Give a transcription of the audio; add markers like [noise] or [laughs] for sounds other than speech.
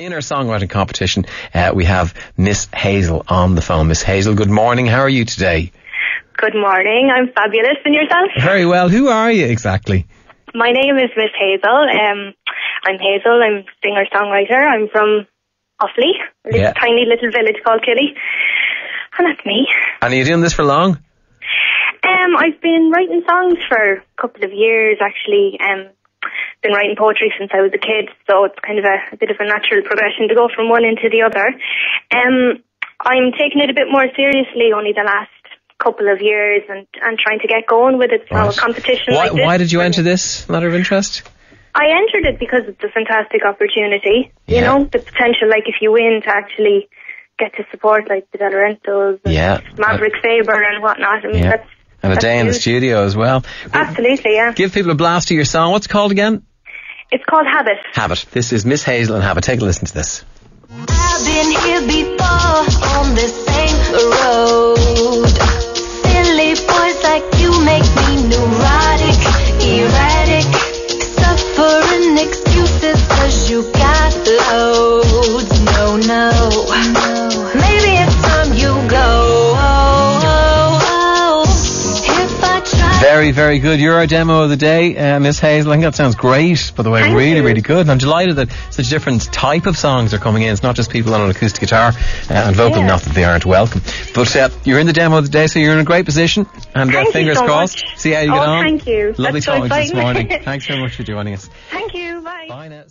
in our songwriting competition, uh, we have Miss Hazel on the phone. Miss Hazel, good morning. How are you today? Good morning. I'm fabulous. And yourself? Very well. Who are you exactly? My name is Miss Hazel. Um, I'm Hazel. I'm singer songwriter. I'm from Offaly, a Yeah. tiny little village called Killy, and that's me. And are you doing this for long? Um, I've been writing songs for a couple of years actually. Um, been writing poetry since I was a kid, so it's kind of a, a bit of a natural progression to go from one into the other. Um, I'm taking it a bit more seriously only the last couple of years and, and trying to get going with it. So Right. a competition Why, like this. why did you enter this? Matter of interest? I entered it because it's a fantastic opportunity. Yeah. You know, the potential, like if you win, to actually get to support like the Delorentos and Yeah. Maverick Sabre and whatnot. I mean, Yeah. that's And a that's day in the studio as well. Absolutely, yeah. Give people a blast of your song. What's it called again? It's called Habit. Habit. This is Miss Hazel and Habit. Take a listen to this. Very, very good. You're our demo of the day, uh, Miss Hazel. I think that sounds great, by the way. Thank really, you. really good. And I'm delighted that such different type of songs are coming in. It's not just people on an acoustic guitar uh, and vocal, Yeah. not that they aren't welcome. But uh, you're in the demo of the day, so you're in a great position. And uh, Thank fingers so crossed. much. See how you Oh, get on. thank you. Lovely That's talking you this morning. [laughs] Thanks very much for joining us. Thank you. Bye. Bye now.